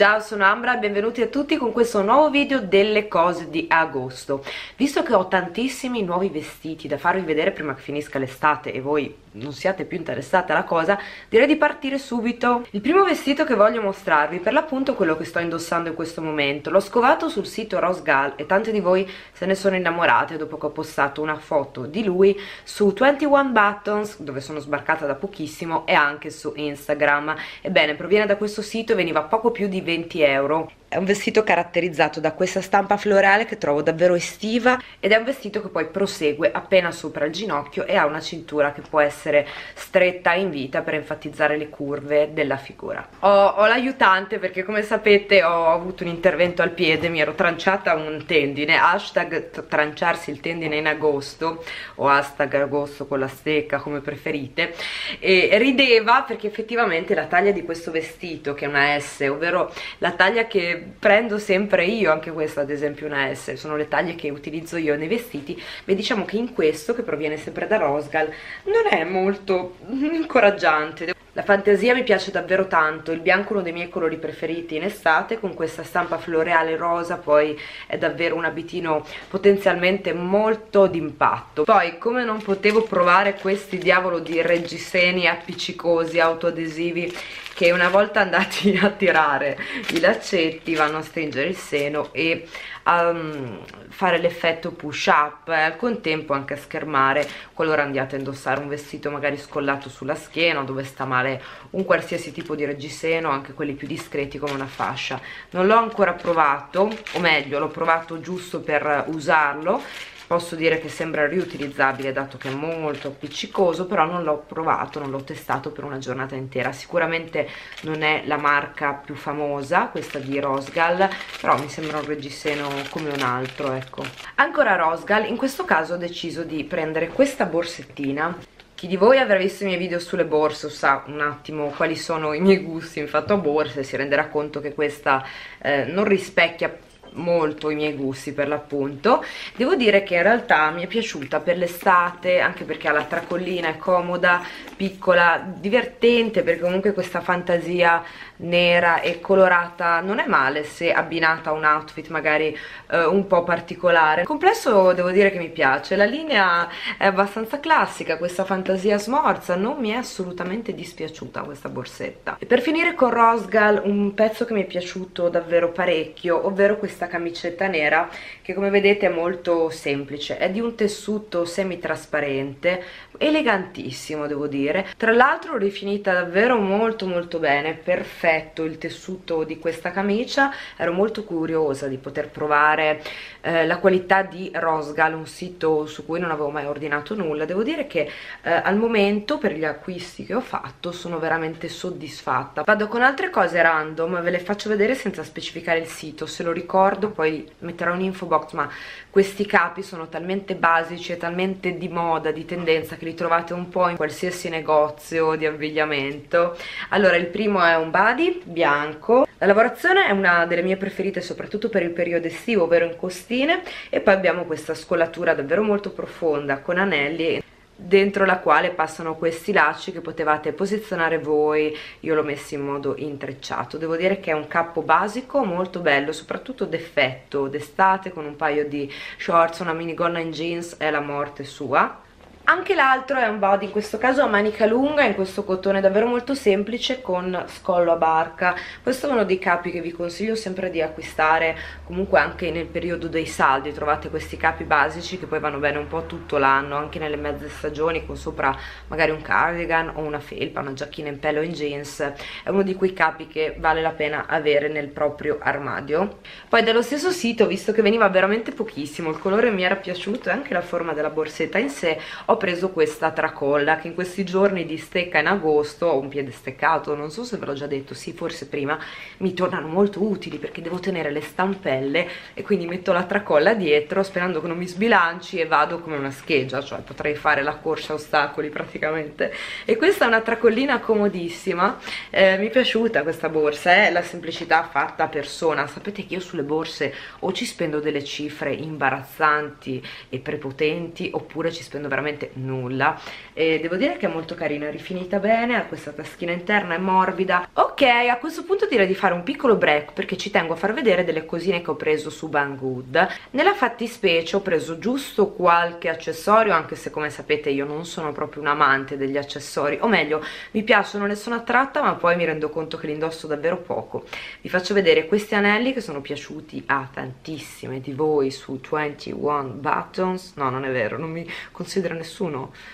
Ciao sono Ambra benvenuti a tutti con questo nuovo video delle cose di agosto. Visto che ho tantissimi nuovi vestiti da farvi vedere prima che finisca l'estate e voi non siate più interessate alla cosa direi di partire subito. Il primo vestito che voglio mostrarvi per l'appunto quello che sto indossando in questo momento. L'ho scovato sul sito Rosgal e tante di voi se ne sono innamorate dopo che ho postato una foto di lui su 21 Buttons dove sono sbarcata da pochissimo e anche su Instagram. Ebbene proviene da questo sito e veniva poco più di 20 euro è un vestito caratterizzato da questa stampa floreale che trovo davvero estiva ed è un vestito che poi prosegue appena sopra il ginocchio e ha una cintura che può essere stretta in vita per enfatizzare le curve della figura. Ho, ho l'aiutante perché come sapete ho avuto un intervento al piede, mi ero tranciata un tendine, hashtag tranciarsi il tendine in agosto o hashtag agosto con la stecca come preferite e rideva perché effettivamente la taglia di questo vestito che è una S, ovvero la taglia che prendo sempre io, anche questa ad esempio una S, sono le taglie che utilizzo io nei vestiti, ma diciamo che in questo, che proviene sempre da Rosgal, non è molto incoraggiante. La fantasia mi piace davvero tanto, il bianco è uno dei miei colori preferiti in estate, con questa stampa floreale rosa poi è davvero un abitino potenzialmente molto d'impatto. Poi come non potevo provare questi diavolo di reggiseni appiccicosi, autoadesivi che una volta andati a tirare i laccetti vanno a stringere il seno e a um, fare l'effetto push up e al contempo anche a schermare. Qualora andiate a indossare un vestito magari scollato sulla schiena dove sta male un qualsiasi tipo di reggiseno anche quelli più discreti come una fascia. Non l'ho ancora provato o meglio l'ho provato giusto per usarlo posso dire che sembra riutilizzabile dato che è molto appiccicoso però non l'ho provato, non l'ho testato per una giornata intera. Sicuramente non è la marca più famosa questa di Rosgal però mi sembra un reggiseno come un altro ecco. Ancora Rosgal, in questo caso ho deciso di prendere questa borsettina. Chi di voi avrà visto i miei video sulle borse sa un attimo quali sono i miei gusti in fatto a borse si renderà conto che questa eh, non rispecchia molto i miei gusti per l'appunto. Devo dire che in realtà mi è piaciuta per l'estate anche perché ha la tracollina è comoda, piccola, divertente perché comunque questa fantasia nera e colorata non è male se abbinata a un outfit magari eh, un po' particolare. Il complesso devo dire che mi piace, la linea è abbastanza classica, questa fantasia smorza, non mi è assolutamente dispiaciuta questa borsetta. E per finire con Rosgal un pezzo che mi è piaciuto davvero parecchio, ovvero questa camicetta nera che come vedete è molto semplice, è di un tessuto semi-trasparente, elegantissimo devo dire, tra l'altro rifinita davvero molto molto bene, perfetta perfetto il tessuto di questa camicia. Ero molto curiosa di poter provare eh, la qualità di Rosgal un sito su cui non avevo mai ordinato nulla. Devo dire che eh, al momento per gli acquisti che ho fatto sono veramente soddisfatta. Vado con altre cose random ve le faccio vedere senza specificare il sito. Se lo ricordo poi metterò un info box ma questi capi sono talmente basici e talmente di moda, di tendenza che li trovate un po' in qualsiasi negozio di abbigliamento. Allora il primo è un body body bianco. La lavorazione è una delle mie preferite soprattutto per il periodo estivo ovvero in costine e poi abbiamo questa scollatura davvero molto profonda con anelli dentro la quale passano questi lacci che potevate posizionare voi. Io l'ho messo in modo intrecciato. Devo dire che è un capo basico molto bello soprattutto d'effetto d'estate con un paio di shorts una minigonna in jeans è la morte sua anche l'altro è un body, in questo caso a manica lunga, in questo cotone davvero molto semplice con scollo a barca. Questo è uno dei capi che vi consiglio sempre di acquistare, comunque anche nel periodo dei saldi trovate questi capi basici che poi vanno bene un po' tutto l'anno, anche nelle mezze stagioni con sopra magari un cardigan o una felpa, una giacchina in pelo in jeans. È uno di quei capi che vale la pena avere nel proprio armadio. Poi dallo stesso sito, visto che veniva veramente pochissimo, il colore mi era piaciuto e anche la forma della borsetta in sé, ho preso questa tracolla che in questi giorni di stecca in agosto ho un piede steccato, non so se ve l'ho già detto, sì forse prima, mi tornano molto utili perché devo tenere le stampelle e quindi metto la tracolla dietro sperando che non mi sbilanci e vado come una scheggia, cioè potrei fare la corsa ostacoli praticamente. E questa è una tracollina comodissima, eh, mi è piaciuta questa borsa, è la semplicità fatta a persona, sapete che io sulle borse o ci spendo delle cifre imbarazzanti e prepotenti oppure ci spendo veramente veramente nulla. E devo dire che è molto carina, è rifinita bene, ha questa taschina interna, è morbida. Ok, a questo punto direi di fare un piccolo break perché ci tengo a far vedere delle cosine che ho preso su Banggood nella fattispecie ho preso giusto qualche accessorio anche se come sapete io non sono proprio un amante degli accessori. O meglio, mi piacciono, ne sono attratta ma poi mi rendo conto che li indosso davvero poco. Vi faccio vedere questi anelli che sono piaciuti a tantissime di voi su 21 Buttons. No non è vero, non mi considera nessuno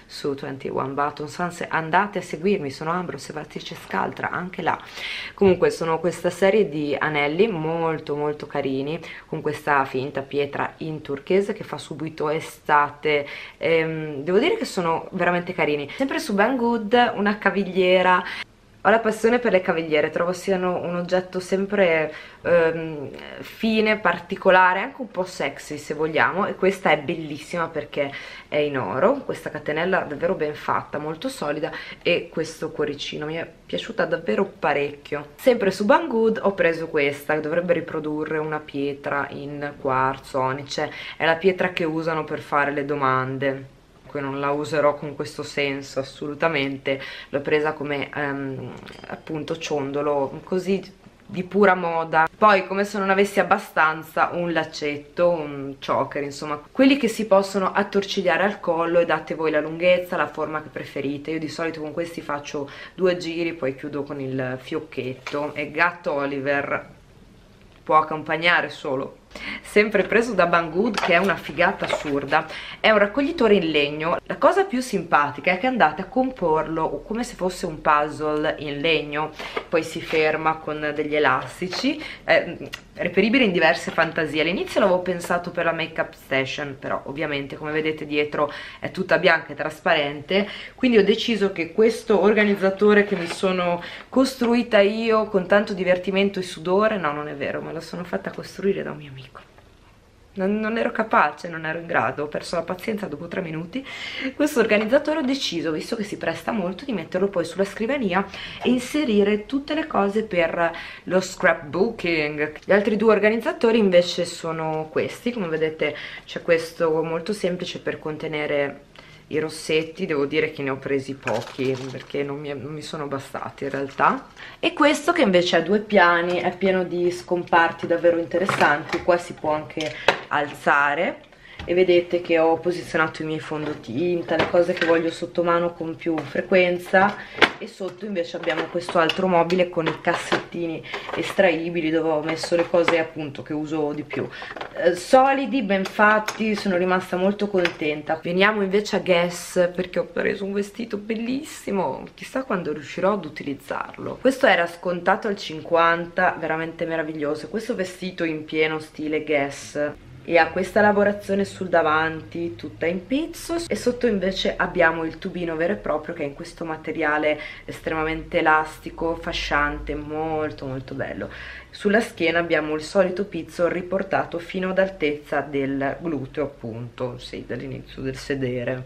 su 21 Buttons anzi andate a seguirmi, sono Ambro, Sebastice Scaltra anche là. Comunque sono questa serie di anelli molto molto carini con questa finta pietra in turchese che fa subito estate. Ehm, devo dire che sono veramente carini. Sempre su Banggood una cavigliera ho la passione per le cavigliere, trovo siano un oggetto sempre ehm, fine, particolare, anche un po' sexy se vogliamo e questa è bellissima perché è in oro, questa catenella davvero ben fatta, molto solida e questo cuoricino. Mi è piaciuta davvero parecchio. Sempre su Banggood ho preso questa che dovrebbe riprodurre una pietra in quarzo, onice, è la pietra che usano per fare le domande non la userò con questo senso assolutamente. L'ho presa come um, appunto ciondolo così di pura moda. Poi come se non avessi abbastanza un laccetto, un choker insomma quelli che si possono attorcigliare al collo e date voi la lunghezza, la forma che preferite. Io di solito con questi faccio due giri poi chiudo con il fiocchetto. E Gatto Oliver può accompagnare solo sempre preso da Banggood che è una figata assurda è un raccoglitore in legno. La cosa più simpatica è che andate a comporlo come se fosse un puzzle in legno. Poi si ferma con degli elastici eh, reperibile in diverse fantasie. All'inizio l'avevo pensato per la make up station però ovviamente come vedete dietro è tutta bianca e trasparente. Quindi ho deciso che questo organizzatore che mi sono costruita io con tanto divertimento e sudore no non è vero me lo sono fatta costruire da un mio amico non, non, ero capace, non ero in grado, ho perso la pazienza dopo tre minuti. Questo organizzatore ho deciso, visto che si presta molto, di metterlo poi sulla scrivania e inserire tutte le cose per lo scrapbooking. Gli altri due organizzatori invece sono questi, come vedete c'è questo molto semplice per contenere i rossetti devo dire che ne ho presi pochi perché non mi, non mi, sono bastati in realtà. E questo che invece ha due piani è pieno di scomparti davvero interessanti qua si può anche alzare e vedete che ho posizionato i miei fondotinta, le cose che voglio sotto mano con più frequenza. E sotto invece abbiamo questo altro mobile con i cassettini estraibili dove ho messo le cose appunto che uso di più. Eh, solidi, ben fatti, sono rimasta molto contenta. Veniamo invece a Guess perché ho preso un vestito bellissimo. Chissà quando riuscirò ad utilizzarlo. Questo era scontato al 50 veramente meraviglioso. Questo vestito in pieno stile Guess e ha questa lavorazione sul davanti tutta in pizzo e sotto invece abbiamo il tubino vero e proprio che è in questo materiale estremamente elastico, fasciante, molto molto bello. Sulla schiena abbiamo il solito pizzo riportato fino ad altezza del gluteo appunto, sì, dall'inizio del sedere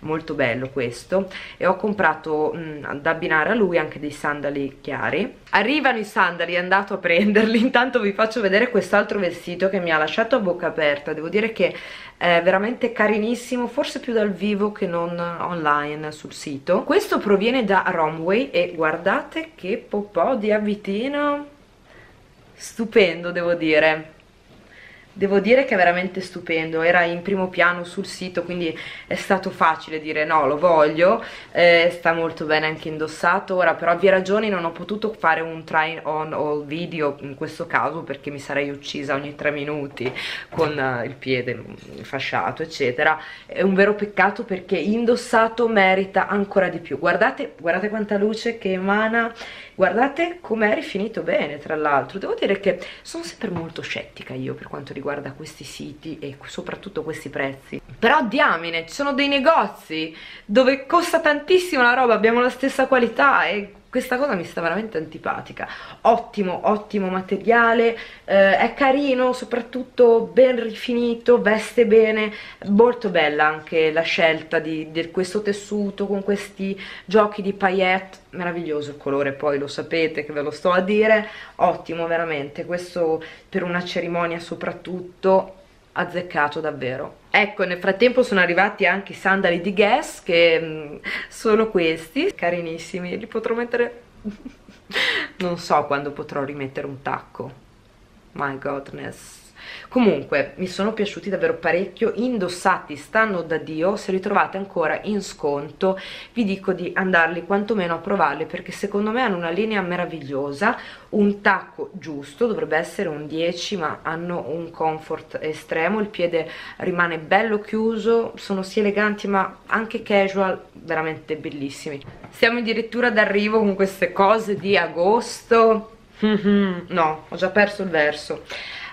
molto bello questo. E ho comprato mh, ad abbinare a lui anche dei sandali chiari. Arrivano i sandali, è andato a prenderli. Intanto vi faccio vedere quest'altro vestito che mi ha lasciato a bocca aperta. Devo dire che è veramente carinissimo forse più dal vivo che non online sul sito. Questo proviene da Romway e guardate che popò di abitino. Stupendo devo dire devo dire che è veramente stupendo. Era in primo piano sul sito quindi è stato facile dire no lo voglio eh, sta molto bene anche indossato. Ora per ovvie ragioni non ho potuto fare un try on all video in questo caso perché mi sarei uccisa ogni tre minuti con uh, il piede fasciato eccetera. È un vero peccato perché indossato merita ancora di più. Guardate, guardate quanta luce che emana guardate com'è rifinito bene tra l'altro. Devo dire che sono sempre molto scettica io per quanto riguarda questi siti e soprattutto questi prezzi. Però diamine ci sono dei negozi dove costa tantissimo la roba abbiamo la stessa qualità e questa cosa mi sta veramente antipatica. Ottimo ottimo materiale eh, è carino soprattutto ben rifinito veste bene molto bella anche la scelta di, di questo tessuto con questi giochi di paillette. Meraviglioso il colore poi lo sapete che ve lo sto a dire. Ottimo veramente. Questo per una cerimonia soprattutto azzeccato davvero Ecco, nel frattempo sono arrivati anche i sandali di Guess che mm, sono questi, carinissimi, li potrò mettere... non so quando potrò rimettere un tacco. My godness comunque mi sono piaciuti davvero parecchio indossati stanno da dio. Se li trovate ancora in sconto vi dico di andarli quantomeno a provarli perché secondo me hanno una linea meravigliosa un tacco giusto dovrebbe essere un 10 ma hanno un comfort estremo. Il piede rimane bello chiuso sono sia eleganti ma anche casual veramente bellissimi. Siamo addirittura d'arrivo con queste cose di agosto. No ho già perso il verso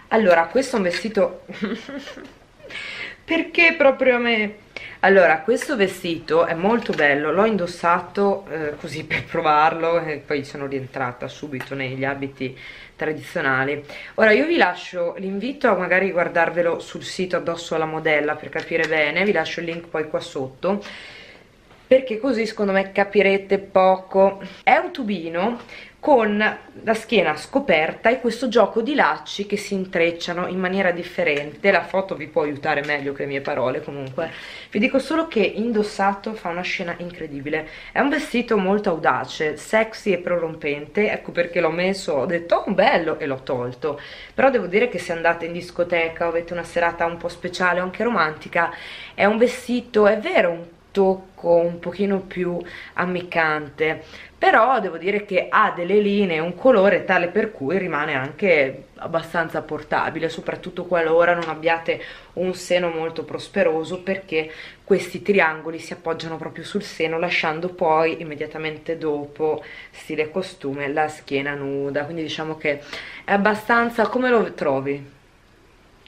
allora questo è un vestito perché proprio a me? Allora questo vestito è molto bello l'ho indossato eh, così per provarlo e poi sono rientrata subito negli abiti tradizionali. Ora io vi lascio l'invito a magari guardarvelo sul sito addosso alla modella per capire bene vi lascio il link poi qua sotto perché così secondo me capirete poco. È un tubino con la schiena scoperta e questo gioco di lacci che si intrecciano in maniera differente. La foto vi può aiutare meglio che le mie parole comunque. Vi dico solo che indossato fa una scena incredibile. È un vestito molto audace sexy e prorompente. Ecco perché l'ho messo ho detto oh bello e l'ho tolto. Però devo dire che se andate in discoteca avete una serata un po' speciale o anche romantica è un vestito è vero un tocco un pochino più ammiccante però devo dire che ha delle linee, un colore tale per cui rimane anche abbastanza portabile soprattutto qualora non abbiate un seno molto prosperoso perché questi triangoli si appoggiano proprio sul seno lasciando poi immediatamente dopo stile costume la schiena nuda quindi diciamo che è abbastanza come lo trovi?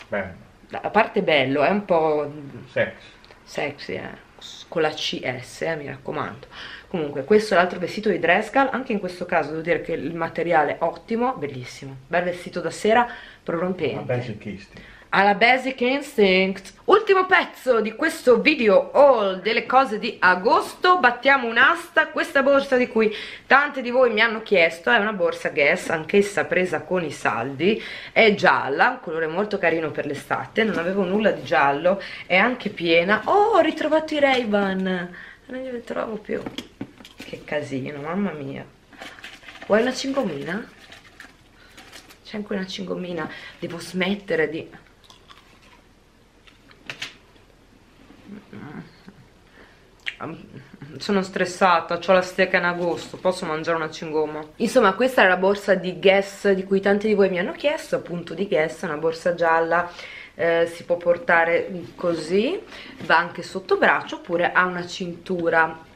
Bello. a parte bello è un po' sexy sexy eh con la CS, eh, mi raccomando. Comunque, questo è l'altro vestito di Drescal, anche in questo caso devo dire che il materiale è ottimo, bellissimo. Bel vestito da sera, prorompente. Basic Instinct alla Basic Instinct ultimo pezzo di questo video haul delle cose di agosto. Battiamo un'asta questa borsa di cui tante di voi mi hanno chiesto è una borsa Guess anch'essa presa con i saldi è gialla un colore molto carino per l'estate non avevo nulla di giallo è anche piena. Oh ho ritrovato i Ray-Ban non li trovo più. Che casino mamma mia. Vuoi una cingomina? c'è anche una cingomina devo smettere di sono stressata, ho la steca in agosto, posso mangiare una cingoma. Insomma, questa è la borsa di Guess di cui tanti di voi mi hanno chiesto, appunto di Guess, una borsa gialla, eh, si può portare così, va anche sotto braccio oppure ha una cintura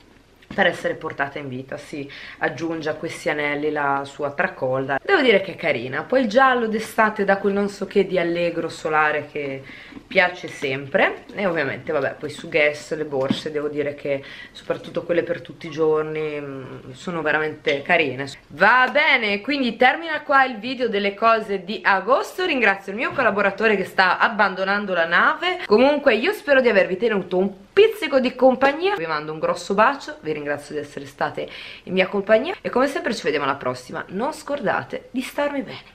per essere portata in vita si aggiunge a questi anelli la sua tracolda. Devo dire che è carina. Poi il giallo d'estate da quel non so che di allegro solare che piace sempre. E ovviamente vabbè poi su Guess le borse devo dire che soprattutto quelle per tutti i giorni mm, sono veramente carine. Va bene quindi termina qua il video delle cose di agosto. Ringrazio il mio collaboratore che sta abbandonando la nave. Comunque io spero di avervi tenuto un pizzico di compagnia. Vi mando un grosso bacio vi ringrazio di essere state in mia compagnia e come sempre ci vediamo alla prossima. Non scordate di starmi bene